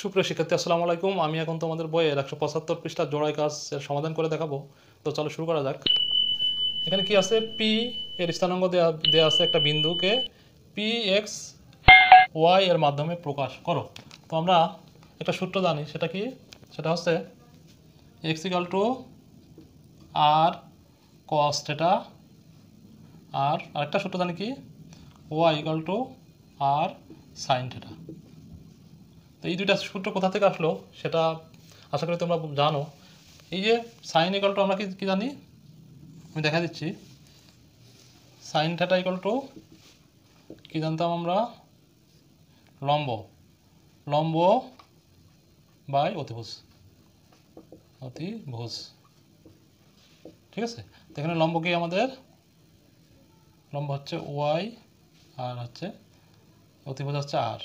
সুপ্রিয় শিক্ষার্থী, আসসালামু আলাইকুম। আমি এখন তোমাদের বইয়ের একশো পঁচাত্তর পৃষ্ঠা জোড়াই কাজ এর সমাধান করে দেখাবো। তো চলো শুরু করা যাক। এখানে কি আছে? পি এর স্থানাঙ্ক দেওয়া দেওয়া আছে একটা বিন্দুকে পি এক্স ওয়াই এর মাধ্যমে প্রকাশ করো। তো আমরা একটা সূত্র জানি, সেটা কি? সেটা হচ্ছে x equal to r cos theta আর আরেকটা সূত্র জানি কি? Y equal to r sine theta তো এই দুইটা সূত্র কোথা থেকে আসলো সেটা আশা করি তোমরা জানো। এই যে সাইন ইকাল টু আমরা কি জানি? আমি দেখা দিচ্ছি। সাইন থিটা ইকাল টু কী জানতাম আমরা? লম্ব। লম্ব বাই অতিভুজ। অতিভুজ। ঠিক আছে? এখানে লম্ব কি আমাদের? লম্ব হচ্ছে ওয়াই আর হচ্ছে অতিভুজ হচ্ছে আর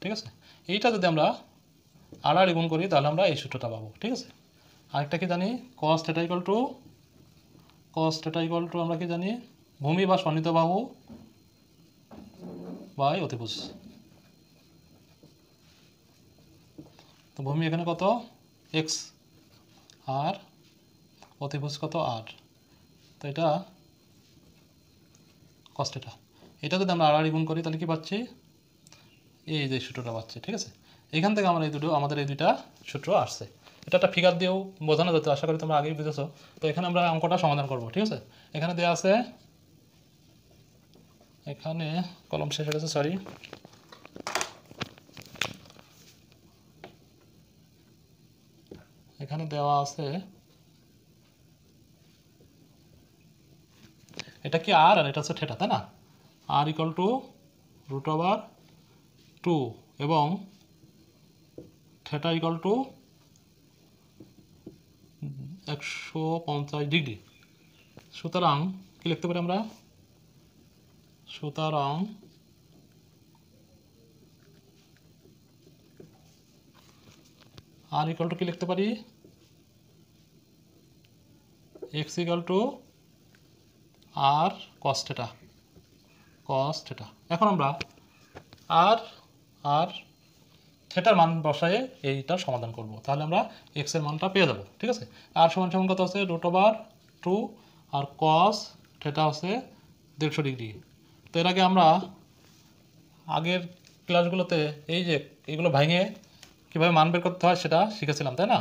ঠিক আছে? এইটা যদি আমরা আর গুণ করি, তাহলে আমরা এই সূত্রটা পাবো, ঠিক আছে? আরেকটা কি জানি? Cos theta two cos theta two আমরা কি জানি? ভূমি বা সন্নিহিত বাহু বাই অতিভুজ। তো ভূমি এখানে কত? এক্স আর অতিভুজ কত? আর তো এটা কস থিটা এটা যদি আমরা আর গুণ করি, তাহলে কি পাচ্ছি? এই যে সূত্রটা পাচ্ছি, ঠিক আছে? এখান থেকে আমার এই দুটো আমাদের এই দুইটা সূত্র আসছে। এটা একটা ফিগার দিয়েও বোঝানো যেত আশা করি তোমরা আগেই বুঝেছ। তো এখানে আমরা অঙ্কটা সমাধান করব, ঠিক আছে? এখানে দেওয়া আছে এখানে কলম শেষ হয়ে গেছে সরি এখানে দেওয়া আছে এটা কি আর আর এটা হচ্ছে থেটা তাই না? R equal to root over two এবং থেটা ইকাল টু একশো পঞ্চাশ ডিগ্রি। সুতরাং কি লিখতে পারি আমরা? সুতরাং আর ইকাল টু কি লিখতে পারি? X equal to r cos theta cos theta. এখন আমরা আর আর থেটার মান বসায়ে এইটার সমাধান করব। তাহলে আমরা এক্সের মানটা পেয়ে যাব, ঠিক আছে? আর সমান সমান কত আছে? Root over two r cos theta আছে দেড়শো ডিগ্রি তো এর আগে আমরা আগের ক্লাসগুলোতে এই যে এগুলো ভেঙে কীভাবে মান বের করতে হয় সেটা শিখেছিলাম, তাই না?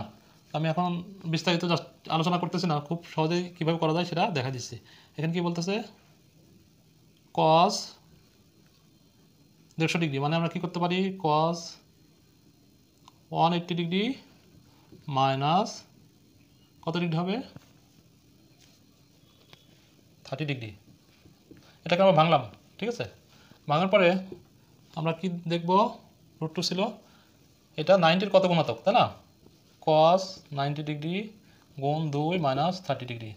আমি এখন বিস্তারিত আলোচনা করতেছি না, খুব সহজেই কীভাবে করা যায় সেটা দেখা দিচ্ছি। এখানে কি বলতেছে? কস দেড়শো ডিগ্রি মানে আমরা কী করতে পারি? Cos one eighty degree minus কত ডিগ্রি হবে? থার্টি ডিগ্রি এটাকে আমরা ভাঙলাম, ঠিক আছে? ভাঙার পরে আমরা কি দেখব? রুট টু ছিল। এটা নাইনটির কত গুণাতক তাই না? কস নাইনটি ডিগ্রি গুণ দুই মাইনাস থার্টি ডিগ্রি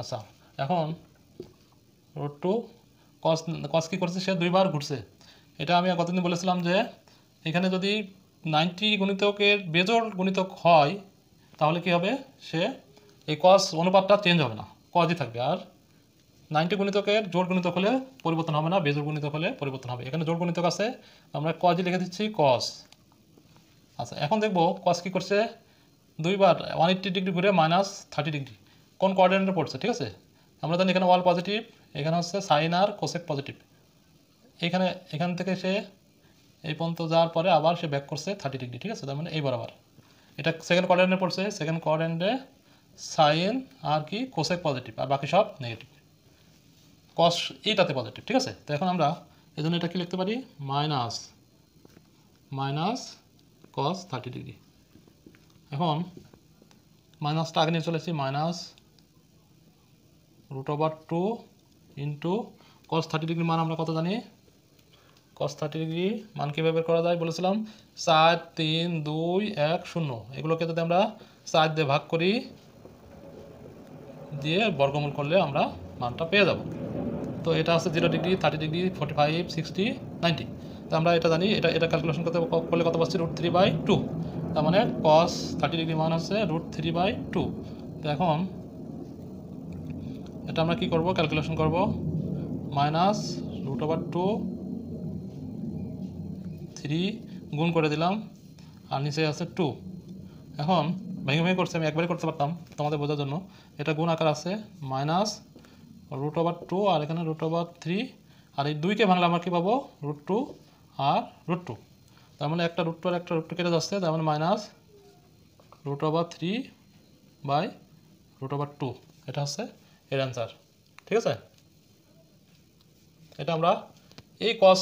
আচ্ছা এখন রুট টু কস কস কী করছে সে? দুইবার ঘুরছে। এটা আমি কতদিন বলেছিলাম যে এখানে যদি নাইনটি গুণিতকের বেজোর গুণিতক হয়, তাহলে কি হবে? সে এই কস অনুপাতটা চেঞ্জ হবে না কজই থাকবে। আর নাইনটি গুণিতকের জোর গুণিতক হলে পরিবর্তন হবে না বেজোর গুণিতক হলে পরিবর্তন হবে। এখানে জোর গুণিতক আছে, আমরা কজই লিখে দিচ্ছি কস আচ্ছা এখন দেখব কস কী করছে। দুইবার ওয়ান এইট্টি ডিগ্রি ঘুরে মাইনাস থার্টি ডিগ্রি কোন কোঅর্ডিনেটে পড়ছে, ঠিক আছে? আমরা জানি এখানে ওয়াল পজিটিভ এখানে হচ্ছে সাইন আর কোসেক পজিটিভ এখানে, এখান থেকে সে এই পর্যন্ত যাওয়ার পরে আবার সে ব্যাক করছে থার্টি ডিগ্রি ঠিক আছে? তার মানে এই বরাবর। এটা সেকেন্ড কোয়ারেন্টে পড়ছে সেকেন্ড কোয়ার্ডেন্টে সাইন আর কি কোসেক পজিটিভ আর বাকি সব নেগেটিভ কস এইটাতে পজিটিভ ঠিক আছে? তো এখন আমরা এই জন্য এটা কি লিখতে পারি? Minus minus cos thirty degree এখন মাইনাসটা আগে নিয়ে চলেছি minus root over two into cos thirty degree মান আমরা কত জানি? কস থার্টি ডিগ্রি মান কীভাবে বের করা যায় বলেছিলাম? চার তিন, দুই, এক, শূন্য। এগুলোকে যদি আমরা চার দিয়ে ভাগ করি, দিয়ে বর্গমূল করলে আমরা মানটা পেয়ে যাব। তো এটা আছে zero degree thirty degree forty five sixty ninety তো আমরা এটা জানি, এটা এটা ক্যালকুলেশন করতে করলে কত পাচ্ছি? রুট থ্রি বাই টু তার মানে কস থার্টি ডিগ্রি মান হচ্ছে রুট থ্রি বাই টু তো এখন এটা আমরা কি করব? ক্যালকুলেশন করব। Minus root over two three গুণ করে দিলাম, আর নিচে আছে টু। এখন ভেঙে ভেঙে করছে, আমি একবারে করতে পারতাম তোমাদের বোঝার জন্য। এটা গুণ আকার আছে, মাইনাস রুট ওভার টু আর এখানে রুট ওভার থ্রি আর এই দুইকে ভাঙলে আমরা কী পাবো? রুট টু আর রুট টু তার মানে একটা রুট টু আর একটা রুট টু কেটে যাচ্ছে, তার মানে minus root over three by root over two এটা হচ্ছে এর অ্যান্সার ঠিক আছে? এটা আমরা এই কস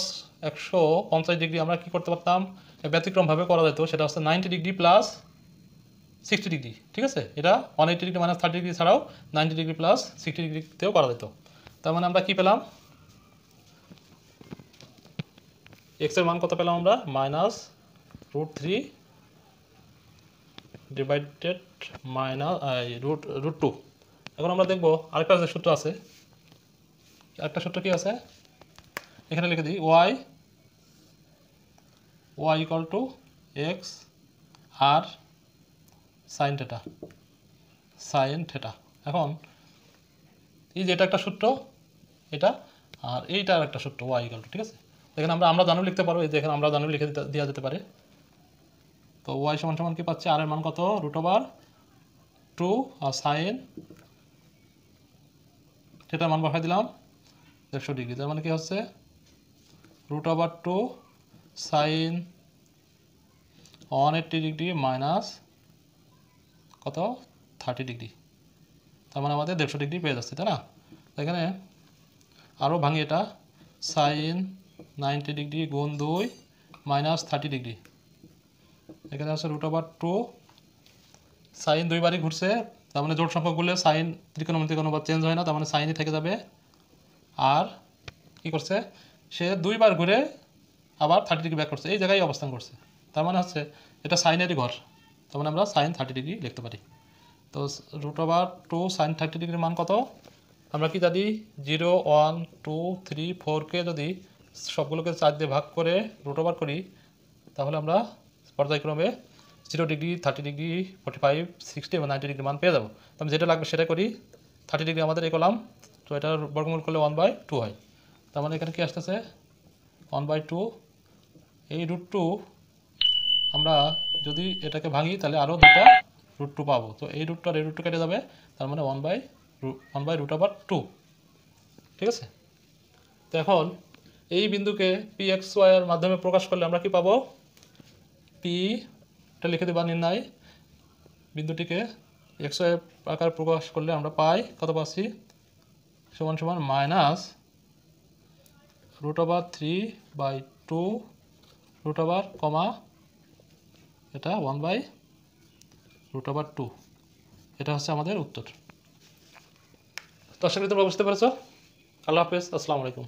একশো পঞ্চাশ ডিগ্রি আমরা কী করতে পারতাম? ব্যতিক্রমভাবে করা যেত, সেটা হচ্ছে ninety degree plus sixty degree, ঠিক আছে? এটা one eighty degree minus thirty degree ছাড়াও নাইনটি ডিগ্রি প্লাস সিক্সটি ডিগ্রিতেও করা যেত। তার মানে আমরা কী পেলাম? এক্সের মান কত পেলাম আমরা? Minus root three divided minus root root two এখন আমরা দেখব আরেকটা সূত্র আছে। আরেকটা সূত্র কি আছে? এখানে লিখে দিই y y equal to x r sine theta sine theta এখন এই যে এটা একটা সূত্র, এটা, আর এইটা আর একটা সূত্র ওয়াই ইকাল টু ঠিক আছে? এখানে আমরা আমরা জানু লিখতে পারব, এই যে এখানে আমরা জানু লিখে দেওয়া যেতে পারে। তো ওয়াই সমান সমান কি পাচ্ছে? আর এর মান কত? রুট ওভার টু আর সাইন সেটার মান বসাই দিলাম দেড়শো ডিগ্রি। তার মানে কি হচ্ছে? Root over two sine one eighty degree minus কত? Thirty degree. তার মানে আমাদের দেড়শো ডিগ্রি পেয়ে যাচ্ছে, তাই না? এখানে আরও ভাঙি এটা। সাইন নাইনটি ডিগ্রি গুণ দুই মাইনাস থার্টি ডিগ্রি। এখানে আছে রুট ওভার টু সাইন দুইবারই ঘুরছে, তার মানে জোট সংখ্যক করলে সাইন ত্রিকোণমিতিক অনুপাত চেঞ্জ হয় না, তার মানে সাইনই থেকে যাবে। আর কি করছে? সে দুইবার ঘুরে আবার থার্টি ডিগ্রি ব্যাক করছে। এই জায়গায় অবস্থান করছে। তার মানে হচ্ছে এটা সাইনেরই ঘর। তার মানে আমরা সাইন থার্টি ডিগ্রি লিখতে পারি। তো root over two sine thirty ডিগ্রির মান কত? আমরা কি যদি জিরো ওয়ান টু থ্রি ফোরকে যদি সবগুলোকে চার দিয়ে ভাগ করে রুট ওভার করি, তাহলে আমরা পর্যায়ক্রমে zero degree thirty degree forty five sixty এবং নাইনটি ডিগ্রি মান পেয়ে যাব। তো আমি যেটা লাগবে সেটা করি। থার্টি ডিগ্রি আমাদের এ করলাম তো এটার বর্গমূল করলে ওয়ান বাই টু হয়। তার মানে এখানে কি আসতেছে? ওয়ান বাই টু এই রুট টু আমরা যদি এটাকে ভাঙি, তাহলে আরও দুটা রুট টু পাবো। তো এই রুটটা আর এই রুট টু কেটে যাবে, তার মানে one by one by root over two ঠিক আছে? তো এখন এই বিন্দুকে পি এক্স ওয়াইয়ের মাধ্যমে প্রকাশ করলে আমরা কি পাবো? পি এটা লিখে দেবা নির্ণয়। বিন্দুটিকে এক্স ওয়াই আকার প্রকাশ করলে আমরা পাই, কত পাচ্ছি? সমান সমান minus root over three by two root over comma এটা one by root over two এটা হচ্ছে আমাদের উত্তর। তো আশা তোমরা বুঝতে পেরেছ। আল্লাহ হাফেজ, আসসালামু আলাইকুম।